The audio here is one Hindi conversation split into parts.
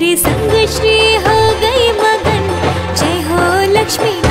तेरे संग श्री हो गई मगन। जय हो लक्ष्मी।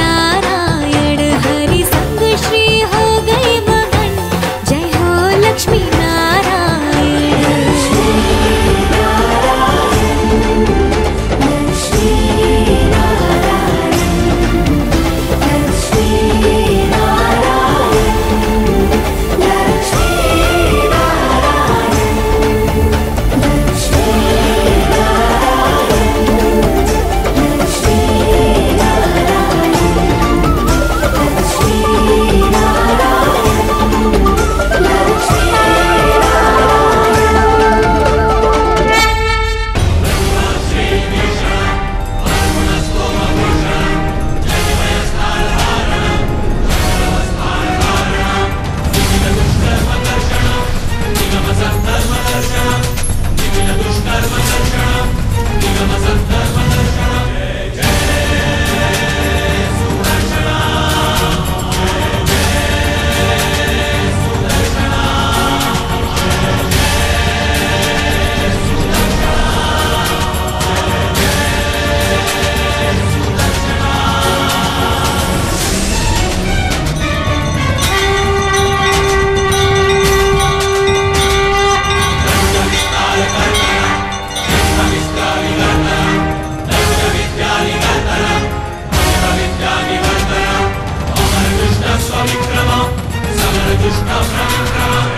Luz da branca